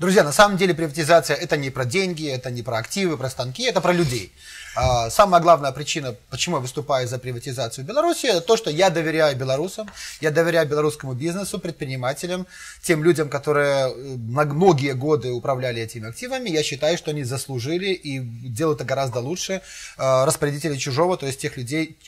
Друзья, на самом деле приватизация это не про деньги, это не про активы, про станки, это про людей. А, самая главная причина, почему я выступаю за приватизацию в Беларуси, это то, что я доверяю белорусам, я доверяю белорусскому бизнесу, предпринимателям, тем людям, которые э, многие годы управляли этими активами. Я считаю, что они заслужили и делают это гораздо лучше а, распорядителей чужого, то есть тех людей,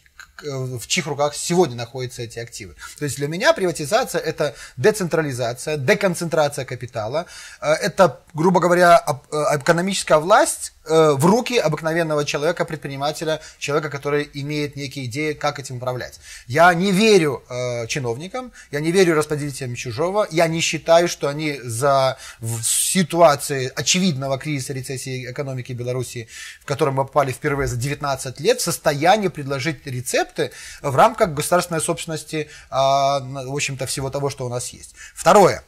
в чьих руках сегодня находятся эти активы. То есть для меня приватизация это децентрализация, деконцентрация капитала, э, это, грубо говоря, э, экономическая власть в руки обыкновенного человека, предпринимателя, человека, который имеет некие идеи, как этим управлять. Я не верю э, чиновникам, я не верю распределителям чужого, я не считаю, что они за в ситуации очевидного кризиса рецессии экономики Беларуси, в котором мы попали впервые за 19 лет, в состоянии предложить рецепт, проекты в рамках государственной собственности, а, в общем-то, всего того, что у нас есть. Второе.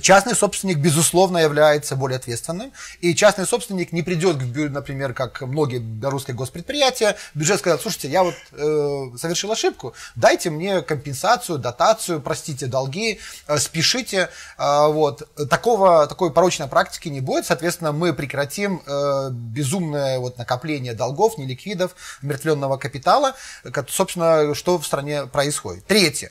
Частный собственник, безусловно, является более ответственным, и частный собственник не придет, например, как многие белорусские госпредприятия, бюджет сказать, слушайте, я вот э, совершил ошибку, дайте мне компенсацию, дотацию, простите долги, э, спешите. Э, вот. Такого, такой порочной практики не будет, соответственно, мы прекратим э, безумное вот, накопление долгов, неликвидов, мертвленного капитала, собственно, что в стране происходит. Третье.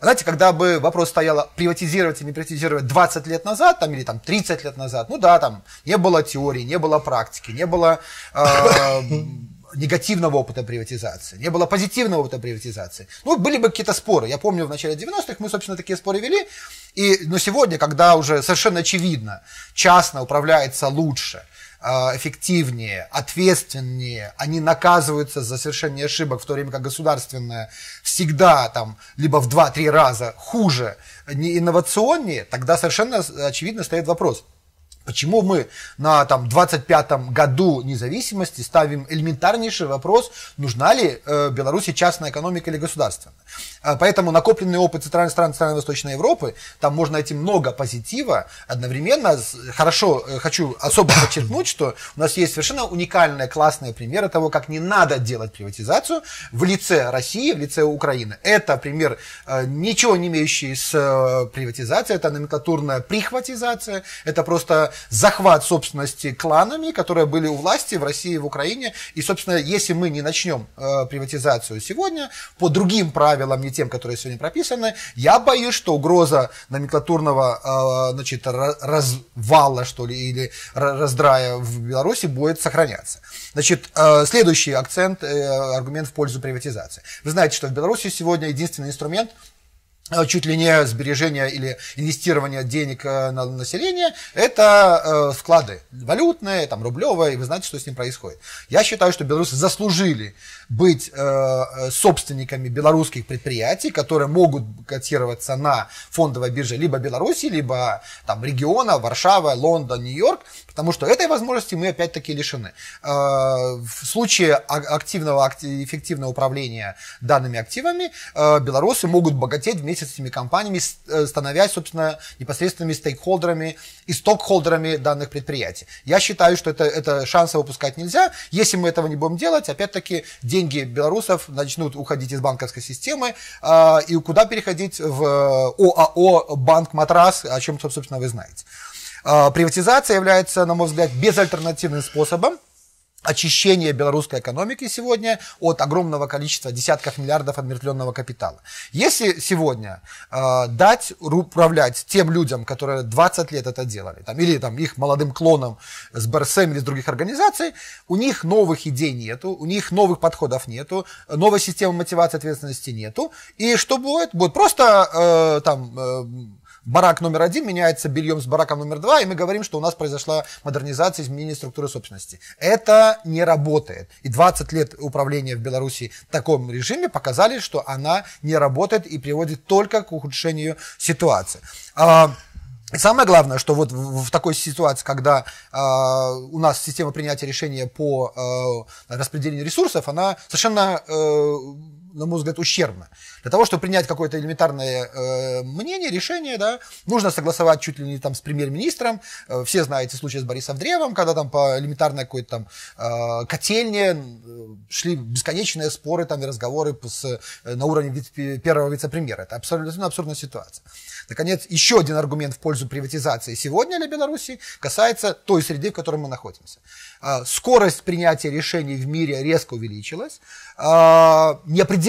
Знаете, когда бы вопрос стоял приватизировать или не приватизировать 20 лет назад, там, или там 30 лет назад, ну да, там не было теории, не было практики, не было э, негативного опыта приватизации, не было позитивного опыта приватизации. Ну, были бы какие-то споры. Я помню, в начале 90-х мы, собственно, такие споры вели. И, но сегодня, когда уже совершенно очевидно, частно управляется лучше, эффективнее, ответственнее, они наказываются за совершение ошибок, в то время как государственное всегда там либо в 2-3 раза хуже, не инновационнее, тогда совершенно очевидно стоит вопрос – Почему мы на там, 25-м году независимости ставим элементарнейший вопрос, нужна ли э, Беларуси частная экономика или государственная? Э, поэтому накопленный опыт центральных стран, стран Восточной Европы, там можно найти много позитива. Одновременно, хорошо, э, хочу особо подчеркнуть, что у нас есть совершенно уникальные, классные примеры того, как не надо делать приватизацию в лице России, в лице Украины. Это пример, э, ничего не имеющий с э, приватизацией, это номенклатурная прихватизация, это просто захват собственности кланами, которые были у власти в России и в Украине. И, собственно, если мы не начнем э, приватизацию сегодня по другим правилам, не тем, которые сегодня прописаны, я боюсь, что угроза номенклатурного э, значит, развала, что ли, или раздрая в Беларуси будет сохраняться. Значит, э, следующий акцент, э, аргумент в пользу приватизации. Вы знаете, что в Беларуси сегодня единственный инструмент – чуть ли не сбережение или инвестирование денег э, на население, это э, вклады валютные, там, рублевые, и вы знаете, что с ним происходит. Я считаю, что белорусы заслужили быть э, собственниками белорусских предприятий, которые могут котироваться на фондовой бирже либо Беларуси, либо там, региона, Варшава, Лондон, Нью-Йорк, потому что этой возможности мы опять-таки лишены. Э, в случае активного, эффективного управления данными активами, э, белорусы могут богатеть вместе с этими компаниями, э, становясь, собственно, непосредственными стейкхолдерами и стокхолдерами данных предприятий. Я считаю, что это, это шанса выпускать нельзя. Если мы этого не будем делать, опять-таки, деньги белорусов начнут уходить из банковской системы, э, и куда переходить в ОАО «Банк Матрас», о чем, собственно, вы знаете. Э, приватизация является, на мой взгляд, безальтернативным способом очищение белорусской экономики сегодня от огромного количества десятков миллиардов отмертвленного капитала. Если сегодня э, дать управлять тем людям, которые 20 лет это делали, там, или там, их молодым клонам с БРСМ или с других организаций, у них новых идей нету, у них новых подходов нету, новой системы мотивации ответственности нету, и что будет? Будет просто э, там... Барак номер один меняется бельем с бараком номер два, и мы говорим, что у нас произошла модернизация, изменение структуры собственности. Это не работает. И 20 лет управления в Беларуси в таком режиме показали, что она не работает и приводит только к ухудшению ситуации. А, и самое главное, что вот в такой ситуации, когда э, у нас система принятия решения по э, распределению ресурсов, она совершенно э, на мой взгляд, ущербно. Для того, чтобы принять какое-то элементарное э, мнение, решение, да, нужно согласовать чуть ли не там с премьер-министром. Э, все знаете случай с Борисом Древом, когда там по элементарной какой-то там э, котельне э, шли бесконечные споры там и разговоры с, э, на уровне вице, первого вице-премьера. Это абсолютно абсурдная ситуация. Наконец, еще один аргумент в пользу приватизации сегодня для Беларуси касается той среды, в которой мы находимся. А, скорость принятия решений в мире резко увеличилась. А, неопределенность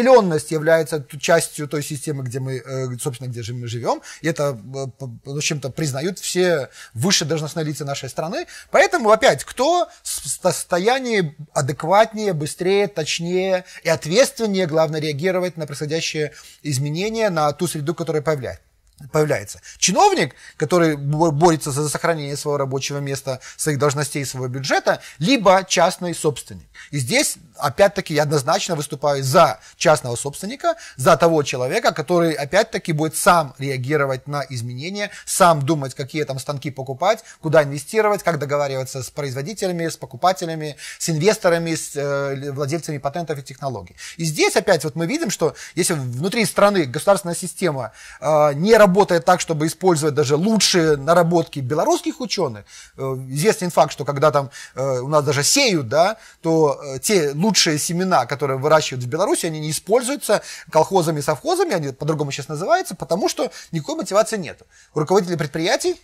является частью той системы, где мы, э, собственно, где же мы живем. И это, э, в общем-то, признают все высшие должностные лица нашей страны. Поэтому, опять, кто в состоянии адекватнее, быстрее, точнее и ответственнее, главное, реагировать на происходящие изменения, на ту среду, которая появляется появляется. Чиновник, который борется за сохранение своего рабочего места, своих должностей, своего бюджета, либо частный собственник. И здесь, опять-таки, я однозначно выступаю за частного собственника, за того человека, который, опять-таки, будет сам реагировать на изменения, сам думать, какие там станки покупать, куда инвестировать, как договариваться с производителями, с покупателями, с инвесторами, с э, владельцами патентов и технологий. И здесь, опять, вот мы видим, что если внутри страны государственная система э, не работает, работает так, чтобы использовать даже лучшие наработки белорусских ученых. Э, известный факт, что когда там э, у нас даже сеют, да, то э, те лучшие семена, которые выращивают в Беларуси, они не используются колхозами, совхозами, они по-другому сейчас называются, потому что никакой мотивации нет. Руководители предприятий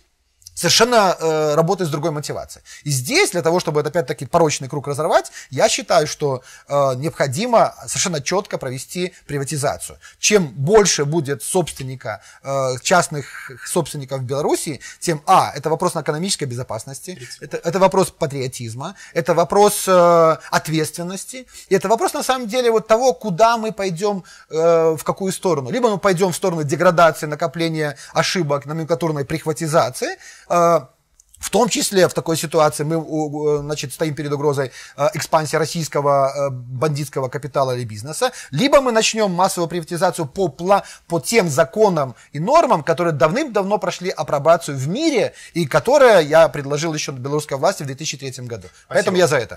совершенно э, работает с другой мотивацией. И здесь, для того, чтобы это опять-таки порочный круг разорвать, я считаю, что э, необходимо совершенно четко провести приватизацию. Чем больше будет собственника, э, частных собственников в Беларуси, тем, а, это вопрос на экономической безопасности, это, это вопрос патриотизма, это вопрос э, ответственности, и это вопрос, на самом деле, вот того, куда мы пойдем, э, в какую сторону. Либо мы пойдем в сторону деградации, накопления ошибок, номенклатурной прихватизации, В том числе в такой ситуации мы значит, стоим перед угрозой э, экспансии российского э, бандитского капитала или бизнеса, либо мы начнем массовую приватизацию по, по тем законам и нормам, которые давным-давно прошли апробацию в мире и которые я предложил еще белорусской власти в 2003 году. Спасибо. Поэтому я за это.